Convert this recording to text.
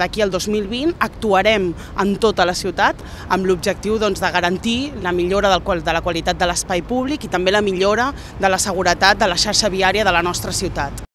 d'aquí al 2020 actuarem en tota la ciutat amb l'objectiu doncs, de garantir la millora del, de la qualitat de l'espai públic i també la millora de la seguretat de la xarxa viària de la nostra ciutat.